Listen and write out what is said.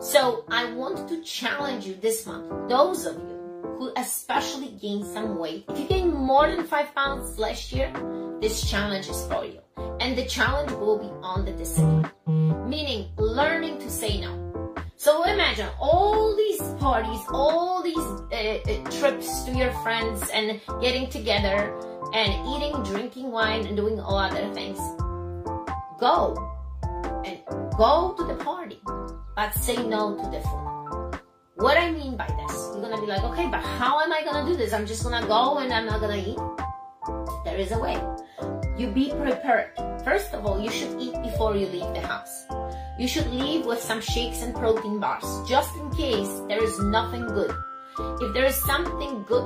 So I want to challenge you this month, those of you who especially gained some weight. If you gained more than five pounds last year, this challenge is for you. And the challenge will be on the discipline, meaning learning to say no. So imagine all these parties, all these uh, uh, trips to your friends and getting together and eating, drinking wine and doing all other things. Go and go to the party, but say no to the food. What I mean by this, you're gonna be like, okay, but how am I gonna do this? I'm just gonna go and I'm not gonna eat. There is a way. You be prepared. First of all, you should eat before you leave the house. You should leave with some shakes and protein bars, just in case there is nothing good. If there is something good